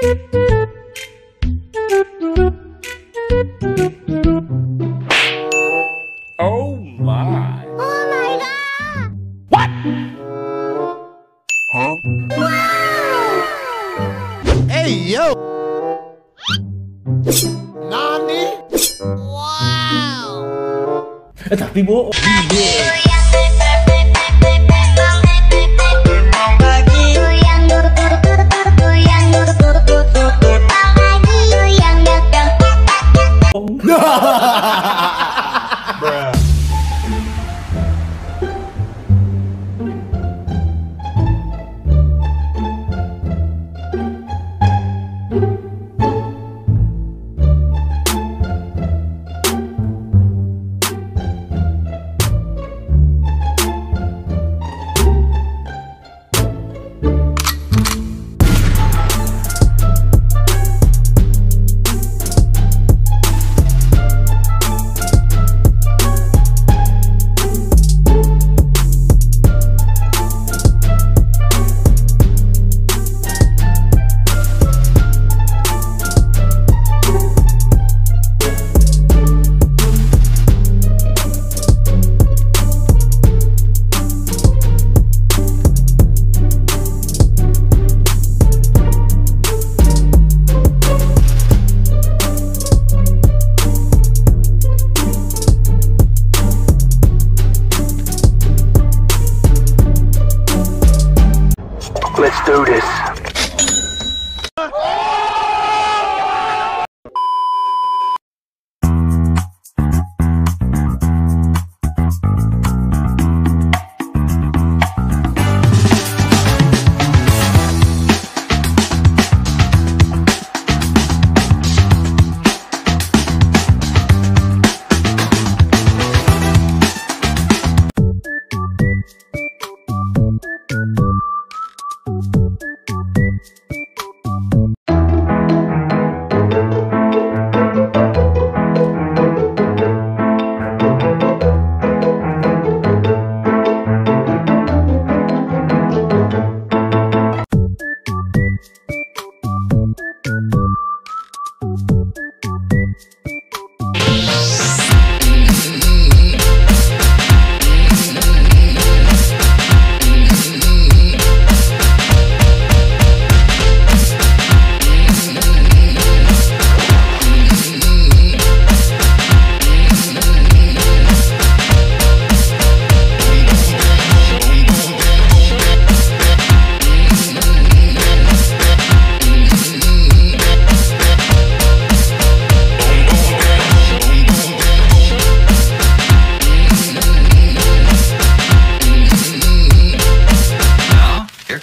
Oh my. Oh my god. What? Huh? Wow. Hey yo. Nani? Wow. Это ты Let's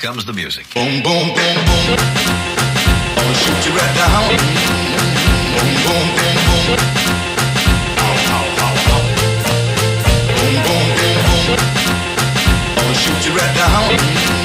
comes the music. Boom, boom, boom, boom. I'ma shoot you right down. Boom, boom, boom, boom. Ow, ow, ow, ow. Boom, boom, boom, boom. I'ma shoot you right down.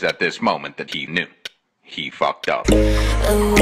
was at this moment that he knew. He fucked up. Oh,